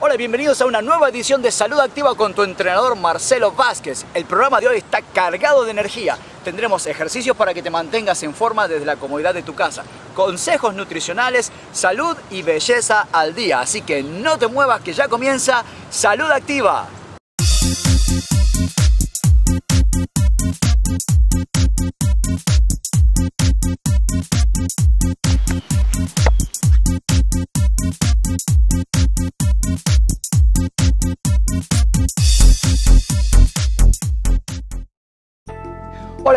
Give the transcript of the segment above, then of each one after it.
Hola, bienvenidos a una nueva edición de Salud Activa con tu entrenador Marcelo Vázquez. El programa de hoy está cargado de energía. Tendremos ejercicios para que te mantengas en forma desde la comodidad de tu casa, consejos nutricionales, salud y belleza al día. Así que no te muevas que ya comienza Salud Activa.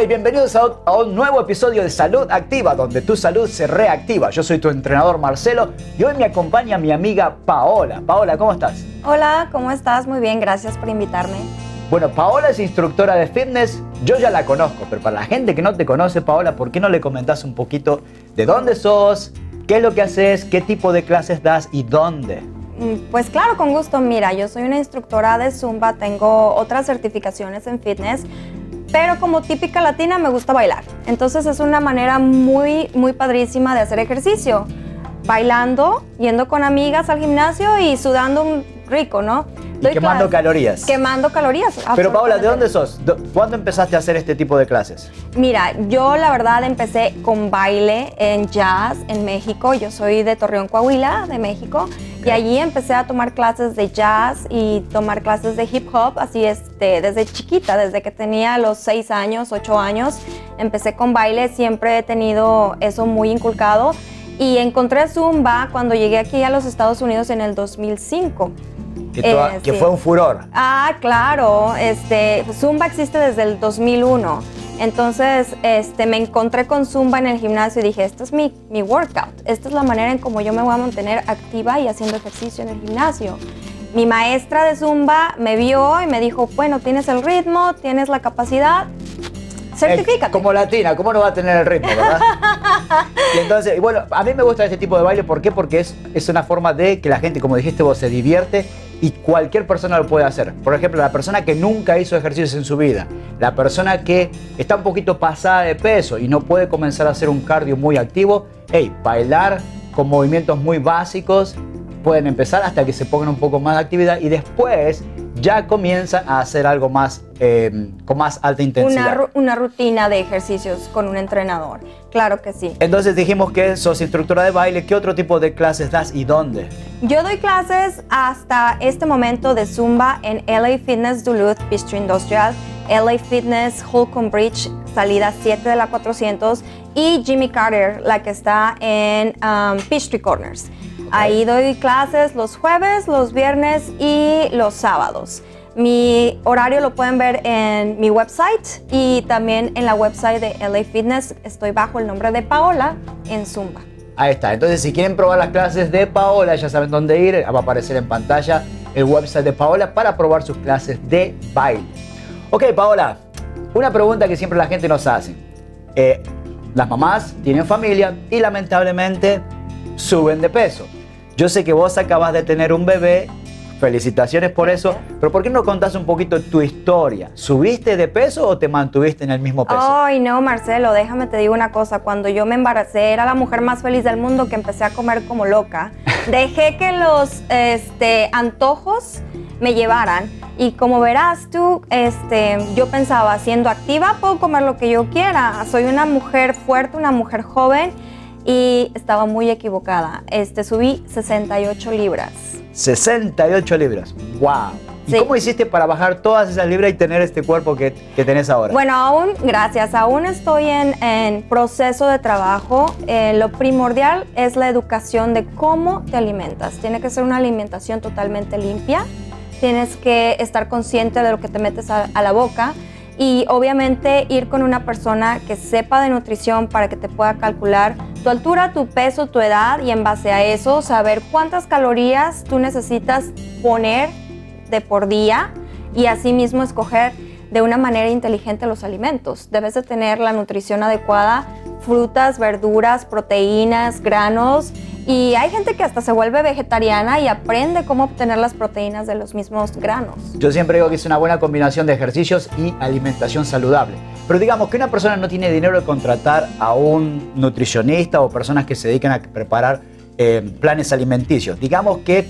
Y bienvenidos a, un nuevo episodio de Salud Activa, donde tu salud se reactiva. Yo soy tu entrenador Marcelo y hoy me acompaña mi amiga Paola. Paola, ¿cómo estás? Hola, ¿cómo estás? Muy bien, gracias por invitarme. Bueno, Paola es instructora de fitness, yo ya la conozco, pero para la gente que no te conoce, Paola, ¿por qué no le comentas un poquito de dónde sos, qué es lo que haces, qué tipo de clases das y dónde? Mm, pues claro, con gusto. Mira, yo soy una instructora de Zumba, tengo otras certificaciones en fitness, pero como típica latina me gusta bailar. Entonces es una manera muy, muy padrísima de hacer ejercicio. Bailando, yendo con amigas al gimnasio y sudando un rico, ¿no? quemando calorías. Quemando calorías. Pero Paola, ¿de dónde sos? ¿Cuándo empezaste a hacer este tipo de clases? Mira, yo la verdad empecé con baile en jazz en México. Yo soy de Torreón, Coahuila, de México. Y allí empecé a tomar clases de jazz y tomar clases de hip hop, así este, desde chiquita, desde que tenía los 6 años, 8 años. Empecé con baile, siempre he tenido eso muy inculcado. Y encontré Zumba cuando llegué aquí a los Estados Unidos en el 2005. Que, eh, fue un furor. Ah, claro. Este, Zumba existe desde el 2001. Entonces, este, me encontré con Zumba en el gimnasio y dije, esto es mi, mi workout. Esta es la manera en cómo yo me voy a mantener activa y haciendo ejercicio en el gimnasio. Mi maestra de Zumba me vio y me dijo, bueno, tienes el ritmo, tienes la capacidad, certifícate. como latina, ¿cómo no va a tener el ritmo, verdad? y entonces, bueno, a mí me gusta este tipo de baile, ¿por qué? Porque es, es una forma de que la gente, como dijiste vos, se divierte y cualquier persona lo puede hacer. Por ejemplo, la persona que nunca hizo ejercicios en su vida, la persona que está un poquito pasada de peso y no puede comenzar a hacer un cardio muy activo, hey, bailar con movimientos muy básicos, pueden empezar hasta que se pongan un poco más de actividad y después ya comienzan a hacer algo más em, con más alta intensidad. Una, una, rutina de ejercicios con un entrenador, claro que sí. Entonces dijimos que sos instructora de baile, ¿qué otro tipo de clases das y dónde? Yo doy clases hasta este momento de Zumba en LA Fitness Duluth Bistro Industrial, LA Fitness Holcomb Bridge, salida 7 de la 400 y Jimmy Carter, la que está en um, Peachtree Corners. Ahí doy clases los jueves, los viernes y los sábados. Mi horario lo pueden ver en mi website y también en la website de LA Fitness. Estoy bajo el nombre de Paola en Zumba. Ahí está. Entonces, si quieren probar las clases de Paola, ya saben dónde ir. Va a aparecer en pantalla el website de Paola para probar sus clases de baile. Ok, Paola, una pregunta que siempre la gente nos hace. Eh, las mamás tienen familia y lamentablemente suben de peso. Yo sé que vos acabas de tener un bebé, felicitaciones por eso, pero ¿por qué no contás un poquito tu historia? ¿Subiste de peso o te mantuviste en el mismo peso? Ay, no, Marcelo, déjame te digo una cosa. Cuando yo me embaracé, era la mujer más feliz del mundo que empecé a comer como loca. Dejé que los este, antojos me llevaran. Y como verás tú, este, yo pensaba, siendo activa, puedo comer lo que yo quiera. Soy una mujer fuerte, una mujer joven y estaba muy equivocada. Este, subí 68 libras. 68 libras. ¡Wow! ¿Y cómo hiciste para bajar todas esas libras y tener este cuerpo que, que tenés ahora? Bueno, aún, gracias, aún estoy en, en proceso de trabajo. Eh, lo primordial es la educación de cómo te alimentas. Tiene que ser una alimentación totalmente limpia. Tienes que estar consciente de lo que te metes a, a la boca y obviamente ir con una persona que sepa de nutrición para que te pueda calcular tu altura, tu peso, tu edad y en base a eso saber cuántas calorías tú necesitas poner de por día y asimismo escoger de una manera inteligente los alimentos. Debes de tener la nutrición adecuada, frutas, verduras, proteínas, granos y hay gente que hasta se vuelve vegetariana y aprende cómo obtener las proteínas de los mismos granos. Yo siempre digo que es una buena combinación de ejercicios y alimentación saludable. Pero digamos que una persona no tiene dinero de contratar a un nutricionista o personas que se dedican a preparar eh, planes alimenticios. Digamos que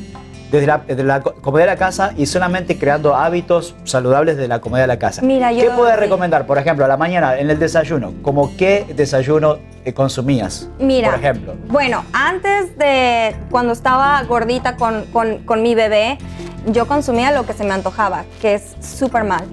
desde la, desde la co- comodidad de la casa y solamente creando hábitos saludables de la comodidad de la casa. Mira, ¿Qué puedes sí. recomendar, por ejemplo, a la mañana en el desayuno? ¿Como qué desayuno eh, consumías? Mira, Por ejemplo. bueno, antes de cuando estaba gordita con, con- con mi bebé, yo consumía lo que se me antojaba, que es súper mal.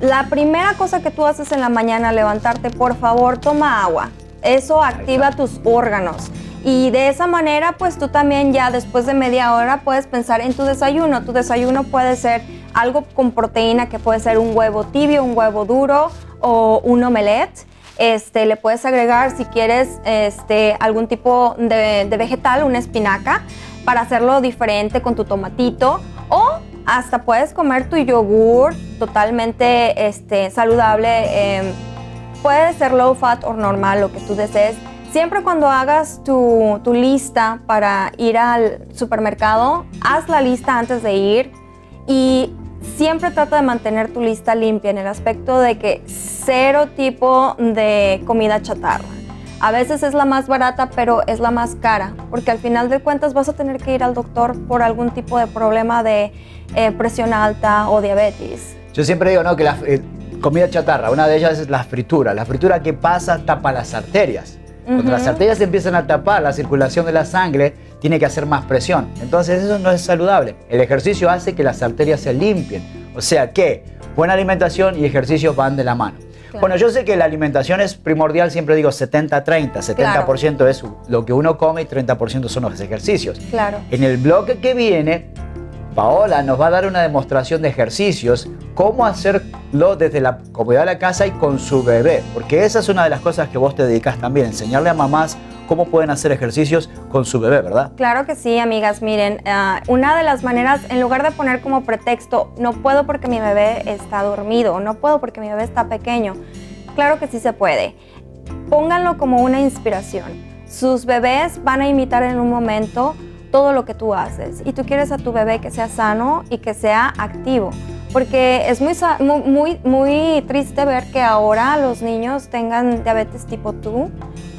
La primera cosa que tú haces en la mañana, levantarte, por favor, toma agua. Eso activa tus órganos. Y de esa manera, pues tú también ya después de media hora puedes pensar en tu desayuno. Tu desayuno puede ser algo con proteína, que puede ser un huevo tibio, un huevo duro o un omelette. Este, le puedes agregar, si quieres, este, algún tipo de, de vegetal, una espinaca, para hacerlo diferente con tu tomatito. O hasta puedes comer tu yogur totalmente este, saludable. eh, puede ser low fat o normal, lo que tú desees. Siempre cuando hagas tu, lista para ir al supermercado, haz la lista antes de ir y siempre trata de mantener tu lista limpia en el aspecto de que cero tipo de comida chatarra. A veces es la más barata, pero es la más cara, porque al final de cuentas vas a tener que ir al doctor por algún tipo de problema de eh, presión alta o diabetes. Yo siempre digo, ¿no? Que la eh, comida chatarra, una de ellas es la fritura. La fritura que pasa tapa las arterias. Cuando las arterias se empiezan a tapar, la circulación de la sangre tiene que hacer más presión. Entonces eso no es saludable. El ejercicio hace que las arterias se limpien. O sea que buena alimentación y ejercicio van de la mano. Claro. Bueno, yo sé que la alimentación es primordial, siempre digo 70-30. 70% es lo que uno come y 30% son los ejercicios. Claro. En el bloque que viene, Paola nos va a dar una demostración de ejercicios, cómo hacerlo desde la comodidad de la casa y con su bebé, porque esa es una de las cosas que vos te dedicas también, enseñarle a mamás cómo pueden hacer ejercicios con su bebé, ¿verdad? Claro que sí, amigas. Miren, ah, una de las maneras, en lugar de poner como pretexto, no puedo porque mi bebé está dormido, no puedo porque mi bebé está pequeño, claro que sí se puede. Pónganlo como una inspiración. Sus bebés van a imitar en un momento todo lo que tú haces y tú quieres a tu bebé que sea sano y que sea activo. Porque es muy, muy, muy triste ver que ahora los niños tengan diabetes tipo 2,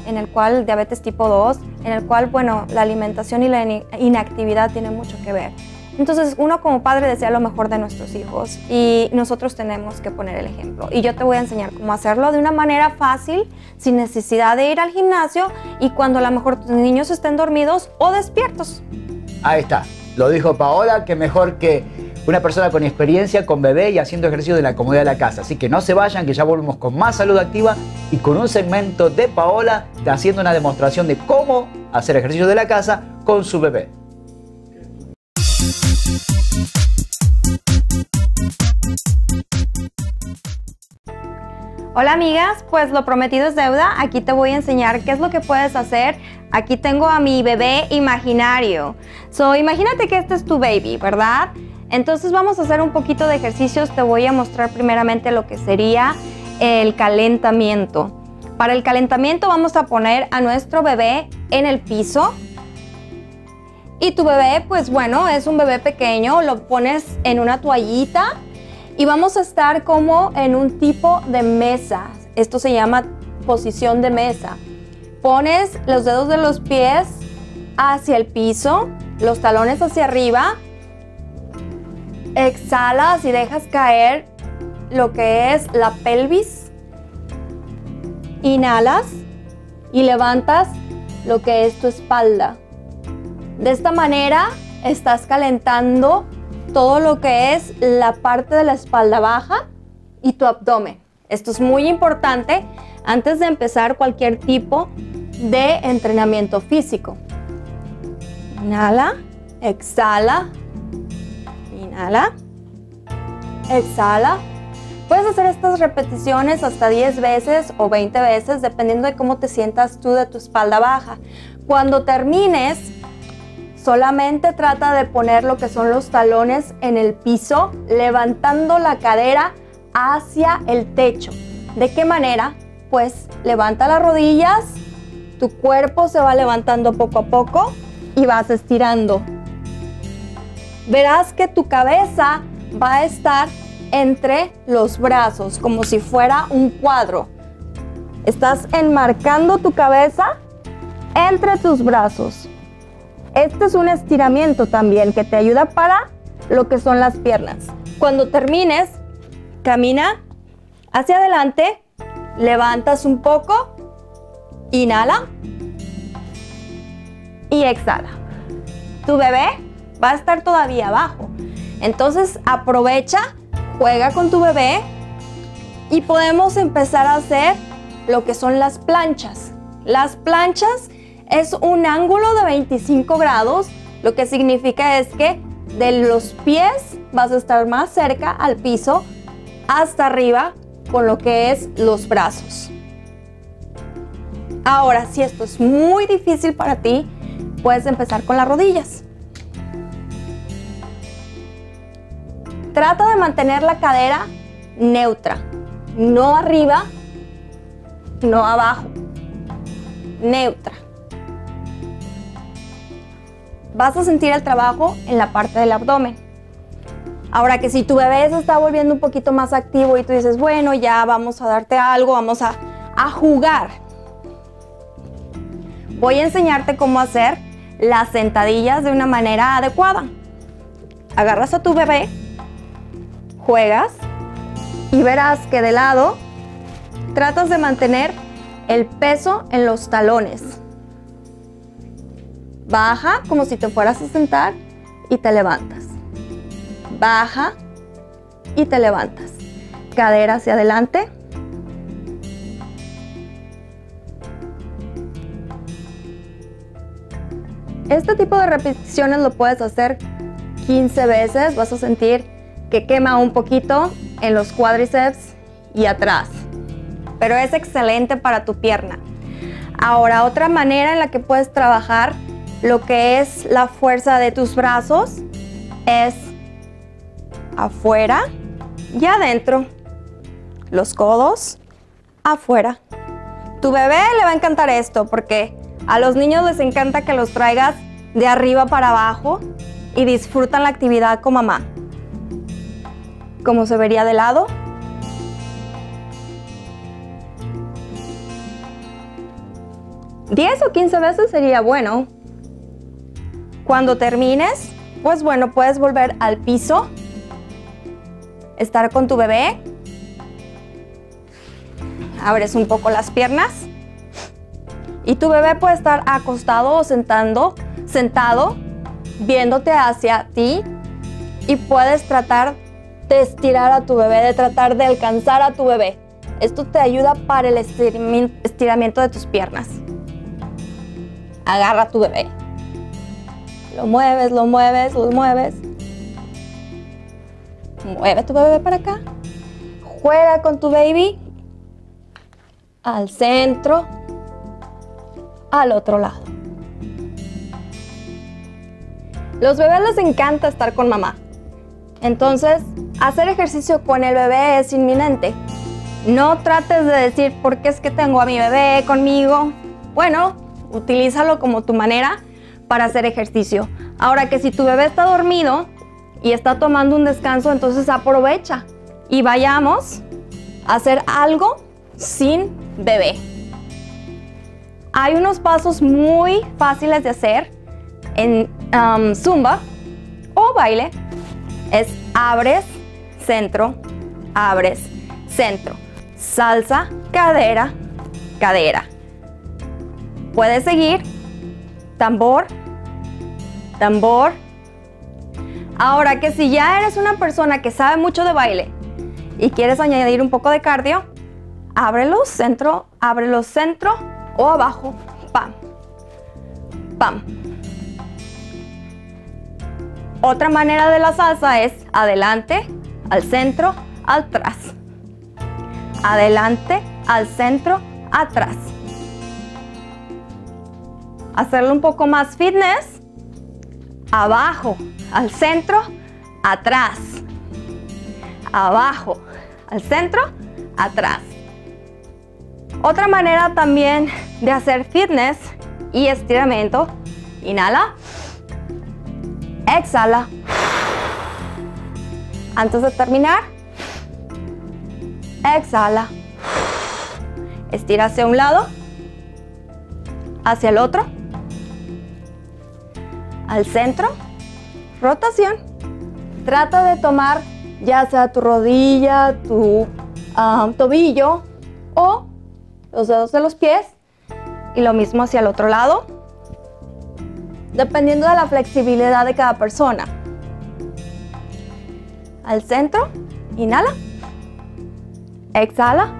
en el cual diabetes tipo 2, en el cual, bueno, la alimentación y la inactividad tienen mucho que ver. Entonces, uno como padre desea lo mejor de nuestros hijos y nosotros tenemos que poner el ejemplo. Y yo te voy a enseñar cómo hacerlo de una manera fácil, sin necesidad de ir al gimnasio y cuando a lo mejor tus niños estén dormidos o despiertos. Ahí está, lo dijo Paola, que mejor que una persona con experiencia, con bebé y haciendo ejercicio de la comodidad de la casa. Así que no se vayan, que ya volvemos con más salud activa y con un segmento de Paola haciendo una demostración de cómo hacer ejercicio de la casa con su bebé. Hola amigas, pues lo prometido es deuda. Aquí te voy a enseñar qué es lo que puedes hacer. Aquí tengo a mi bebé imaginario. So, imagínate que este es tu baby, ¿verdad? Entonces vamos a hacer un poquito de ejercicios. Te voy a mostrar primeramente lo que sería el calentamiento. Para el calentamiento vamos a poner a nuestro bebé en el piso. Y tu bebé, pues bueno, es un bebé pequeño, lo pones en una toallita y vamos a estar como en un tipo de mesa. Esto se llama posición de mesa. Pones los dedos de los pies hacia el piso, los talones hacia arriba. Exhalas y dejas caer lo que es la pelvis. Inhalas y levantas lo que es tu espalda. De esta manera estás calentando todo lo que es la parte de la espalda baja y tu abdomen. Esto es muy importante antes de empezar cualquier tipo de entrenamiento físico. Inhala, exhala, inhala, exhala. Puedes hacer estas repeticiones hasta 10 veces o 20 veces dependiendo de cómo te sientas tú de tu espalda baja. Cuando termines, Solamente trata de poner lo que son los talones en el piso, levantando la cadera hacia el techo. ¿De qué manera? Pues levanta las rodillas, tu cuerpo se va levantando poco a poco y vas estirando. Verás que tu cabeza va a estar entre los brazos, como si fuera un cuadro. Estás enmarcando tu cabeza entre tus brazos. Este es un estiramiento también que te ayuda para lo que son las piernas. Cuando termines, camina hacia adelante, levantas un poco, inhala y exhala. Tu bebé va a estar todavía abajo. Entonces aprovecha, juega con tu bebé y podemos empezar a hacer lo que son las planchas. Las planchas es un ángulo de 25 grados, lo que significa es que de los pies vas a estar más cerca al piso hasta arriba con lo que es los brazos. Ahora, si esto es muy difícil para ti, puedes empezar con las rodillas. Trata de mantener la cadera neutra, no arriba, no abajo, neutra. Vas a sentir el trabajo en la parte del abdomen. Ahora que si tu bebé se está volviendo un poquito más activo y tú dices, bueno, ya vamos a darte algo, vamos a, a jugar. Voy a enseñarte cómo hacer las sentadillas de una manera adecuada. Agarras a tu bebé, juegas y verás que de lado tratas de mantener el peso en los talones. Baja como si te fueras a sentar y te levantas. Baja y te levantas. Cadera hacia adelante. Este tipo de repeticiones lo puedes hacer 15 veces. Vas a sentir que quema un poquito en los cuádriceps y atrás. Pero es excelente para tu pierna. Ahora, otra manera en la que puedes trabajar lo que es la fuerza de tus brazos es afuera y adentro. Los codos afuera. Tu bebé le va a encantar esto porque a los niños les encanta que los traigas de arriba para abajo y disfrutan la actividad con mamá. Como se vería de lado. ¿10 o 15 veces sería bueno? Cuando termines, pues bueno, puedes volver al piso estar con tu bebé. Abres un poco las piernas. Y tu bebé puede estar acostado o sentando, sentado, viéndote hacia ti. Y puedes tratar de estirar a tu bebé, de tratar de alcanzar a tu bebé. Esto te ayuda para el estiramiento de tus piernas. Agarra a tu bebé. Lo mueves, lo mueves, lo mueves. Mueve tu bebé para acá. Juega con tu baby. Al centro. Al otro lado. Los bebés les encanta estar con mamá. Entonces, hacer ejercicio con el bebé es inminente. No trates de decir, ¿por qué es que tengo a mi bebé conmigo? Bueno, utilízalo como tu manera para hacer ejercicio. Ahora que si tu bebé está dormido, y está tomando un descanso, entonces aprovecha y vayamos a hacer algo sin bebé. Hay unos pasos muy fáciles de hacer en um, zumba o baile. Es abres, centro, abres, centro. Salsa, cadera, cadera. Puedes seguir. Tambor, tambor, Ahora que si ya eres una persona que sabe mucho de baile y quieres añadir un poco de cardio, ábrelo centro, ábrelo centro o abajo, pam, pam. Otra manera de la salsa es adelante, al centro, atrás. Adelante, al centro, atrás. Hacerlo un poco más fitness, abajo, al centro, atrás, abajo, al centro, atrás. Otra manera también de hacer fitness y estiramiento, inhala, exhala. Antes de terminar, exhala. Estira hacia un lado, hacia el otro. al centro, rotación. Trata de tomar ya sea tu rodilla, tu ah, tobillo o los dedos de los pies y lo mismo hacia el otro lado, dependiendo de la flexibilidad de cada persona. Al centro, inhala, exhala,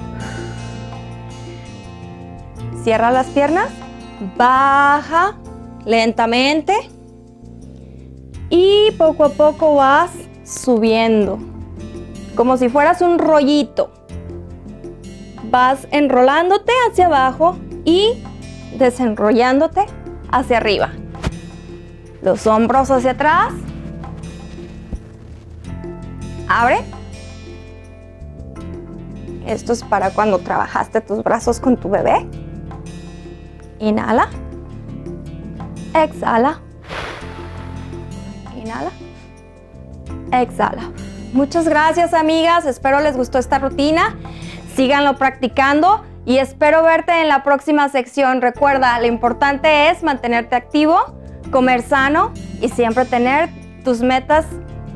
cierra las piernas, baja lentamente y poco a poco vas subiendo, como si fueras un rollito. Vas enrolándote hacia abajo y desenrollándote hacia arriba. Los hombros hacia atrás. Abre. Esto es para cuando trabajaste tus brazos con tu bebé. Inhala. Exhala. Inhala. Exhala. Muchas gracias amigas, espero les gustó esta rutina. Síganlo practicando y espero verte en la próxima sección. Recuerda, lo importante es mantenerte activo, comer sano y siempre tener tus metas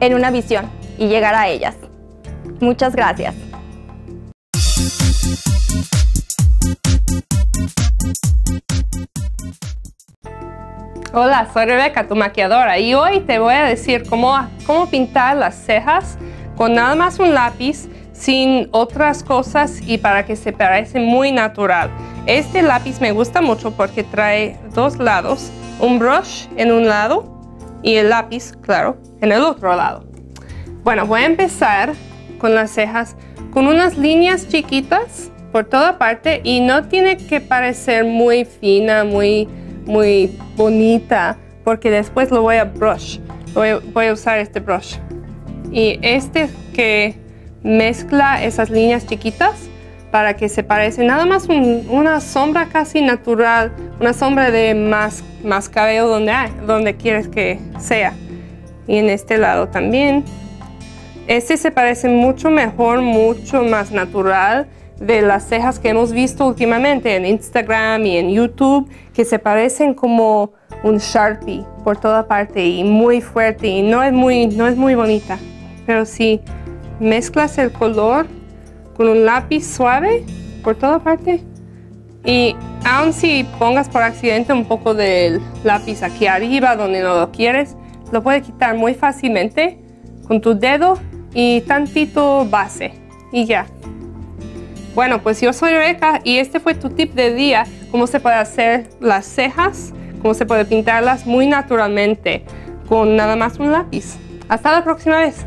en una visión y llegar a ellas. Muchas gracias. Hola, soy Rebeca, tu maquilladora, y hoy te voy a decir cómo, cómo pintar las cejas con nada más un lápiz sin otras cosas y para que se parezca muy natural. Este lápiz me gusta mucho porque trae dos lados, un brush en un lado y el lápiz, claro, en el otro lado. Bueno, voy a empezar con las cejas con unas líneas chiquitas por toda parte y no tiene que parecer muy fina, muy, muy bonita porque después lo voy a brush. Voy, voy a usar este brush. Y este que mezcla esas líneas chiquitas para que se parece nada más una sombra casi natural, una sombra de más, más cabello donde, hay, donde quieres que sea. Y en este lado también. Este se parece mucho mejor, mucho más natural de las cejas que hemos visto últimamente en Instagram y en YouTube, que se parecen como un Sharpie por toda parte y muy fuerte y no es muy, no es muy bonita. Pero sí, mezclas el color con un lápiz suave por toda parte y aun si pongas por accidente un poco del lápiz aquí arriba donde no lo quieres, lo puedes quitar muy fácilmente con tu dedo y tantito base y ya. Bueno, pues yo soy Rebeca y este fue tu tip de día, cómo se puede hacer las cejas, cómo se puede pintarlas muy naturalmente con nada más un lápiz. Hasta la próxima vez.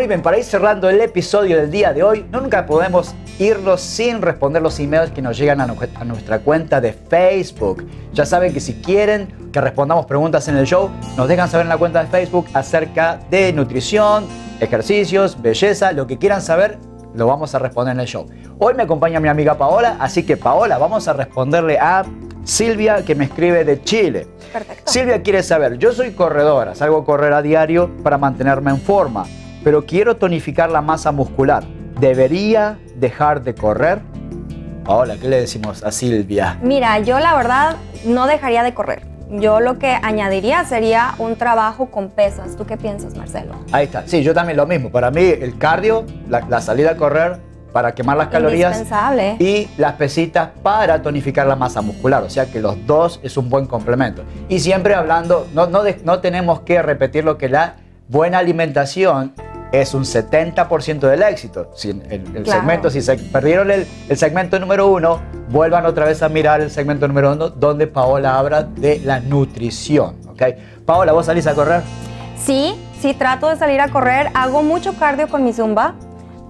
Bueno, Women, para ir cerrando el episodio del día de hoy, nunca podemos irnos sin responder los emails que nos llegan a, nuestra cuenta de Facebook. Ya saben que si quieren que respondamos preguntas en el show, nos dejan saber en la cuenta de Facebook acerca de nutrición, ejercicios, belleza, lo que quieran saber, lo vamos a responder en el show. Hoy me acompaña mi amiga Paola, así que Paola, vamos a responderle a Silvia que me escribe de Chile. Perfecto. Silvia quiere saber, yo soy corredora, salgo a correr a diario para mantenerme en forma pero quiero tonificar la masa muscular. ¿Debería dejar de correr? Hola, ¿qué le decimos a Silvia? Mira, yo la verdad no dejaría de correr. Yo lo que añadiría sería un trabajo con pesas. ¿Tú qué piensas, Marcelo? Ahí está. Sí, yo también lo mismo. Para mí, el cardio, la, salida a correr para quemar las calorías Indispensable. y las pesitas para tonificar la masa muscular. O sea que los dos es un buen complemento. Y siempre hablando, no, no, no tenemos que repetir lo que la buena alimentación es un 70% del éxito. Si el, segmento, si se perdieron el, segmento número uno, vuelvan otra vez a mirar el segmento número uno, donde Paola habla de la nutrición. ¿ok? Paola, ¿vos salís a correr? Sí, sí, trato de salir a correr. Hago mucho cardio con mi zumba.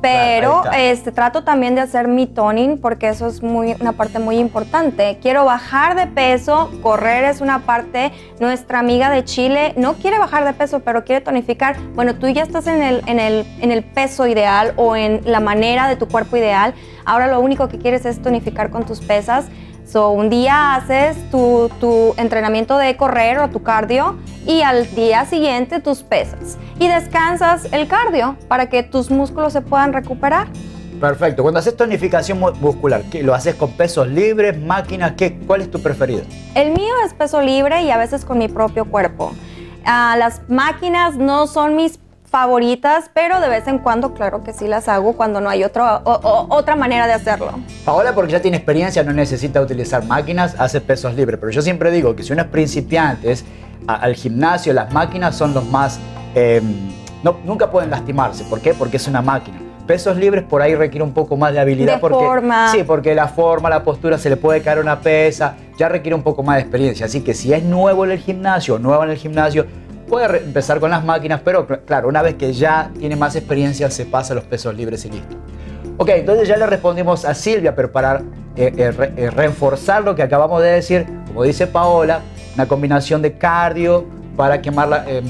Pero este, trato también de hacer mi toning porque eso es muy, una parte muy importante. Quiero bajar de peso, correr es una parte. Nuestra amiga de Chile no quiere bajar de peso, pero quiere tonificar. Bueno, tú ya estás en el, en el, en el peso ideal o en la manera de tu cuerpo ideal. Ahora lo único que quieres es tonificar con tus pesas. So, un día haces tu, tu, entrenamiento de correr o tu cardio y al día siguiente tus pesas. Y descansas el cardio para que tus músculos se puedan recuperar. Perfecto. Cuando haces tonificación mu- muscular, ¿qué, ¿lo haces con pesos libres, máquinas? ¿qué, ¿Cuál es tu preferido? El mío es peso libre y a veces con mi propio cuerpo. Ah, las máquinas no son mis favoritas, pero de vez en cuando, claro que sí las hago cuando no hay otro, o- o- otra manera de hacerlo. Paola, porque ya tiene experiencia, no necesita utilizar máquinas, hace pesos libres. Pero yo siempre digo que si uno es principiante, es a- al gimnasio, las máquinas son los más... eh, no, nunca pueden lastimarse. ¿Por qué? Porque es una máquina. Pesos libres por ahí requiere un poco más de habilidad. De porque, forma. Sí, porque la forma, la postura, se le puede caer una pesa, ya requiere un poco más de experiencia. Así que si es nuevo en el gimnasio, nuevo en el gimnasio, puede empezar con las máquinas, pero cl- claro, una vez que ya tiene más experiencia, se pasa a los pesos libres y listo. Ok, entonces ya le respondimos a Silvia, pero para eh, eh, re- eh, reforzar lo que acabamos de decir, como dice Paola, una combinación de cardio para quemar la, em,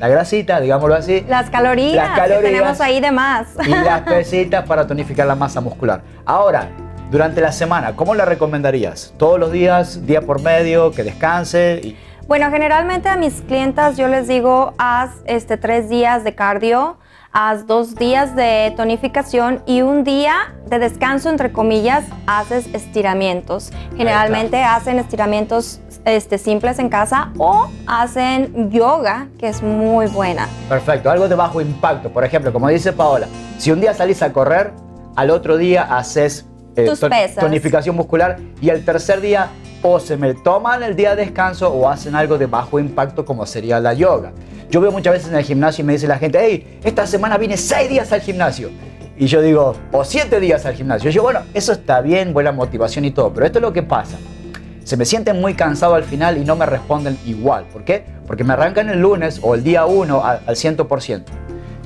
la grasita, digámoslo así, Las calorías, Las calorías. que tenemos ahí de más. y las pesitas para tonificar la masa muscular. Ahora, durante la semana, ¿cómo la recomendarías? ¿Todos los días, día por medio, que descanse? Y- Bueno, generalmente a mis clientas yo les digo, haz este, tres días de cardio, haz dos días de tonificación y un día de descanso, entre comillas, haces estiramientos. Generalmente hacen estiramientos este, simples en casa o hacen yoga, que es muy buena. Perfecto, algo de bajo impacto. Por ejemplo, como dice Paola, si un día salís a correr, al otro día haces eh, Tus pesas. tonificación muscular y el tercer día o se me toman el día de descanso o hacen algo de bajo impacto como sería la yoga. Yo veo muchas veces en el gimnasio y me dice la gente, hey, esta semana vine seis días al gimnasio. Y yo digo, o siete días al gimnasio. Yo, bueno, eso está bien, buena motivación y todo, pero esto es lo que pasa. Se me sienten muy cansado al final y no me responden igual. ¿Por qué? Porque me arrancan el lunes o el día 1 al al 100%.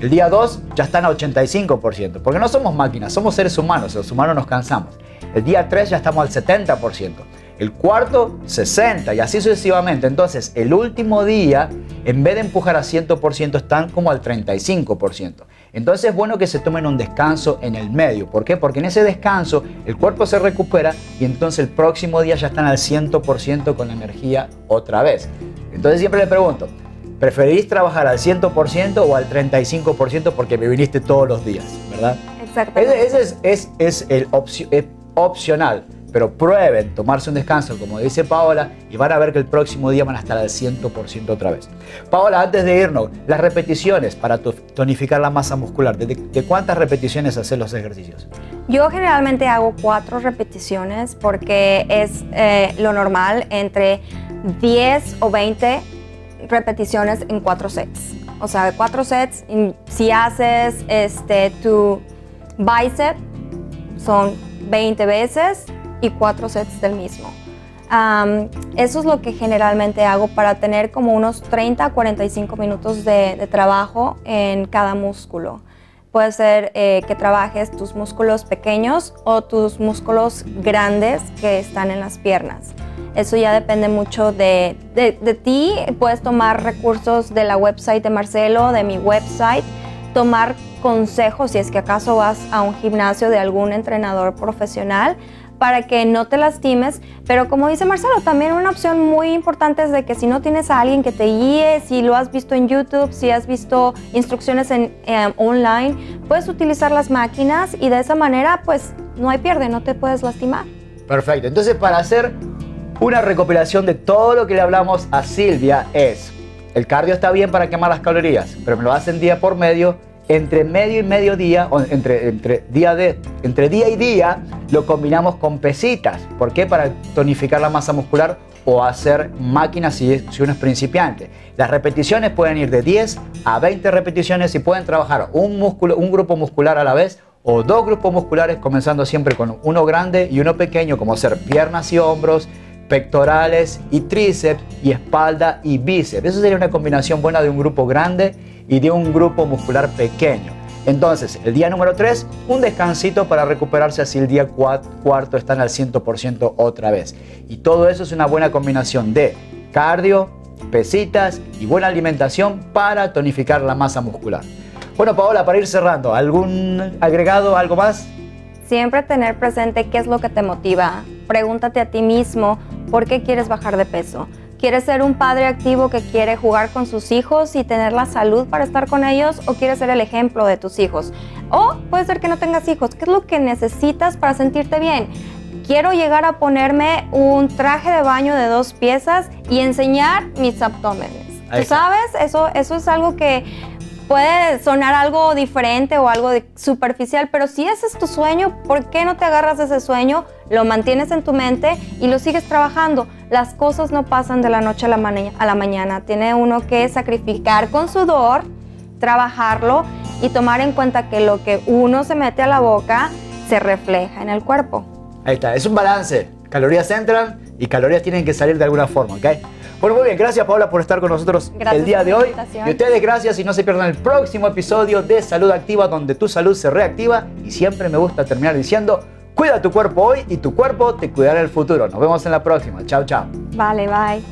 El día 2 ya están a 85%. Porque no somos máquinas, somos seres humanos. Los humanos nos cansamos. El día 3 ya estamos al 70%. El cuarto, 60% y así sucesivamente. Entonces, el último día, en vez de empujar a 100%, están como al 35%. Entonces es bueno que se tomen un descanso en el medio. ¿Por qué? Porque en ese descanso el cuerpo se recupera y entonces el próximo día ya están al 100% con la energía otra vez. Entonces siempre le pregunto, ¿preferís trabajar al 100% o al 35% porque me viniste todos los días? ¿Verdad? Exactamente. Ese, es, es- es el opcio- es opcional, pero prueben tomarse un descanso, como dice Paola, y van a ver que el próximo día van a estar al 100% otra vez. Paola, antes de irnos, las repeticiones para to- tonificar la masa muscular, ¿de, de cuántas repeticiones haces los ejercicios? Yo generalmente hago cuatro repeticiones porque es eh, lo normal entre 10 o 20 repeticiones en cuatro sets. O sea, cuatro sets, si haces este, tu bicep, son 20 veces y cuatro sets del mismo. Eso es lo que generalmente hago para tener como unos 30 a 45 minutos de, de trabajo en cada músculo. Puede ser eh, que trabajes tus músculos pequeños o tus músculos grandes que están en las piernas. Eso ya depende mucho de, de- de ti. Puedes tomar recursos de la website de Marcelo, de mi website, tomar consejos si es que acaso vas a un gimnasio de algún entrenador profesional para que no te lastimes. Pero como dice Marcelo, también una opción muy importante es de que si no tienes a alguien que te guíe, si lo has visto en YouTube, si has visto instrucciones en, em, online, puedes utilizar las máquinas y de esa manera pues no hay pierde, no te puedes lastimar. Perfecto. Entonces, para hacer una recopilación de todo lo que le hablamos a Silvia es, el cardio está bien para quemar las calorías, pero me lo hacen día por medio, entre medio y medio día, o entre, entre, día de, entre día y día, lo combinamos con pesitas. ¿Por qué? Para tonificar la masa muscular o hacer máquinas si, si uno es principiante. Las repeticiones pueden ir de 10 a 20 repeticiones y pueden trabajar un, músculo, un grupo muscular a la vez o dos grupos musculares, comenzando siempre con uno grande y uno pequeño, como ser piernas y hombros, pectorales y tríceps y espalda y bíceps. Eso sería una combinación buena de un grupo grande y de un grupo muscular pequeño. Entonces, el día número 3, un descansito para recuperarse así el día cua- cuarto están al 100% otra vez. Y todo eso es una buena combinación de cardio, pesitas y buena alimentación para tonificar la masa muscular. Bueno, Paola, para ir cerrando, ¿algún agregado, algo más? Siempre tener presente qué es lo que te motiva. Pregúntate a ti mismo por qué quieres bajar de peso. ¿Quieres ser un padre activo que quiere jugar con sus hijos y tener la salud para estar con ellos? ¿O quieres ser el ejemplo de tus hijos? O puede ser que no tengas hijos. ¿Qué es lo que necesitas para sentirte bien? Quiero llegar a ponerme un traje de baño de dos piezas y enseñar mis abdómenes. ¿Tú sabes? Eso, eso es algo que puede sonar algo diferente o algo superficial, pero si ese es tu sueño, ¿por qué no te agarras de ese sueño, lo mantienes en tu mente y lo sigues trabajando? Las cosas no pasan de la noche a la, maña- a la mañana. Tiene uno que sacrificar con sudor, trabajarlo y tomar en cuenta que lo que uno se mete a la boca se refleja en el cuerpo. Ahí está, es un balance. Calorías entran y calorías tienen que salir de alguna forma, ¿ok? Bueno, muy bien, gracias Paola por estar con nosotros Gracias el día de hoy. Y ustedes gracias y no se pierdan el próximo episodio de Salud Activa donde tu salud se reactiva y siempre me gusta terminar diciendo, cuida tu cuerpo hoy y tu cuerpo te cuidará en el futuro. Nos vemos en la próxima. Chao, chao. Vale, bye.